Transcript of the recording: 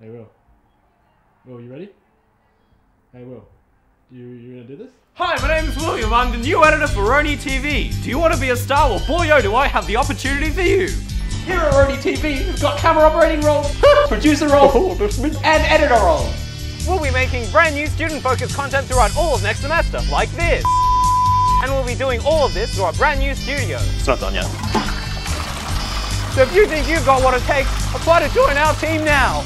Hey, Will. Will, you ready? Hey, Will. You you gonna do this? Hi, my name is William. I'm the new editor for Woroni TV. Do you want to be a star? Well, boy, oh, do I have the opportunity for you. Here at Woroni TV, we've got camera operating roles, producer roles, oh, and editor roles. We'll be making brand new student-focused content throughout all of next semester, like this. And we'll be doing all of this through our brand new studio. It's not done yet. So if you think you've got what it takes, apply to join our team now.